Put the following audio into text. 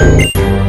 you.